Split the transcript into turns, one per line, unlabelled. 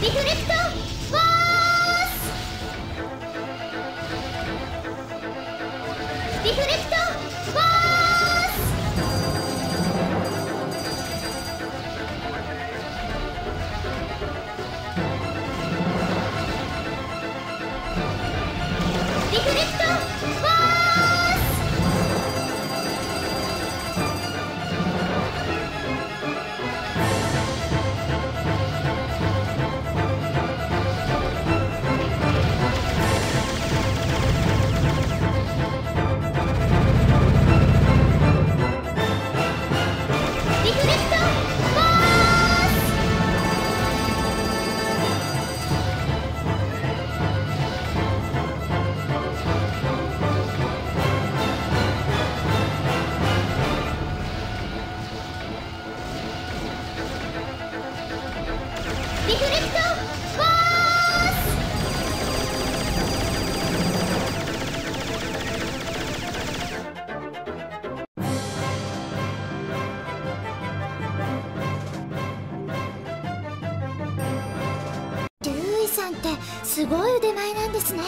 リフレクトフォースリフレクトフォースリフレクトリフレクトフォース。ルーイさんってすごい腕前なんですね